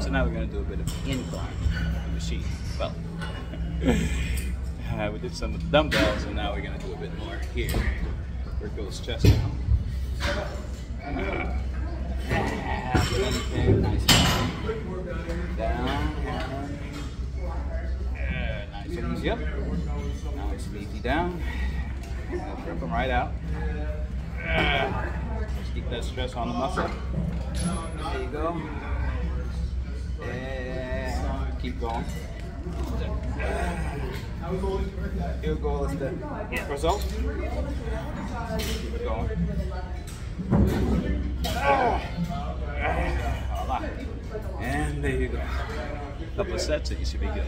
So now we're gonna do a bit of incline the machine. Well, uh, we did some with the dumbbells, and now we're gonna do a bit more here. Where goes chest down. Uh, nice down. Yeah, nice and easy up. Now it's easy down. Rip them right out. Just keep that stress on the muscle. There you go. Keep going. Your goal is to get result. Keep it going. Voila. And there you go. A Couple of sets and you should be good.